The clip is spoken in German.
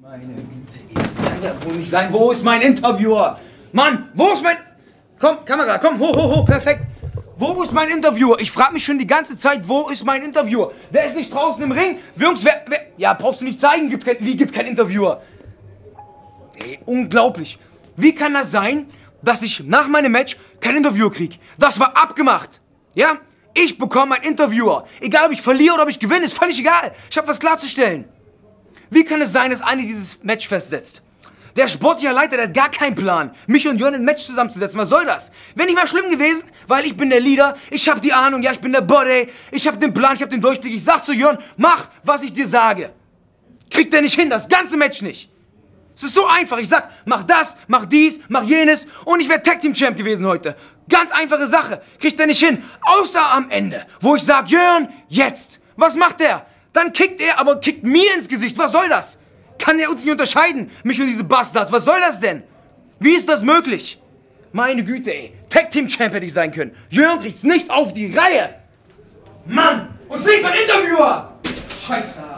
Meine Güte, das kann ja wohl nicht sein. Wo ist mein Interviewer? Mann, wo ist mein... Komm, Kamera, komm, hoch, hoch, hoch, perfekt. Wo ist mein Interviewer? Ich frage mich schon die ganze Zeit, wo ist mein Interviewer? Der ist nicht draußen im Ring. Jungs, wer, wer... Ja, brauchst du nicht zeigen, gibt kein, wie gibt kein Interviewer? Ey, unglaublich. Wie kann das sein, dass ich nach meinem Match kein Interview krieg? Das war abgemacht. Ja? Ich bekomme einen Interviewer. Egal, ob ich verliere oder ob ich gewinne, ist völlig egal. Ich habe was klarzustellen. Wie kann es sein, dass Anni dieses Match festsetzt? Der sportliche Leiter, der hat gar keinen Plan, mich und Jörn ein Match zusammenzusetzen. Was soll das? Wäre nicht mal schlimm gewesen, weil ich bin der Leader, ich habe die Ahnung, ja, ich bin der Body, ich habe den Plan, ich habe den Durchblick. Ich sag zu Jörn, mach, was ich dir sage. Kriegt er nicht hin, das ganze Match nicht. Es ist so einfach. Ich sag, mach das, mach dies, mach jenes und ich wäre Tag Team Champ gewesen heute. Ganz einfache Sache. Kriegt er nicht hin. Außer am Ende, wo ich sag, Jörn, jetzt. Was macht er? Dann kickt er, aber kickt mir ins Gesicht. Was soll das? Kann er uns nicht unterscheiden, mich und diese Bastards? Was soll das denn? Wie ist das möglich? Meine Güte, ey. Tag Team Champ hätte ich sein können. Jörn kriegt's nicht auf die Reihe. Mann! Und nicht mein Interviewer! Scheiße.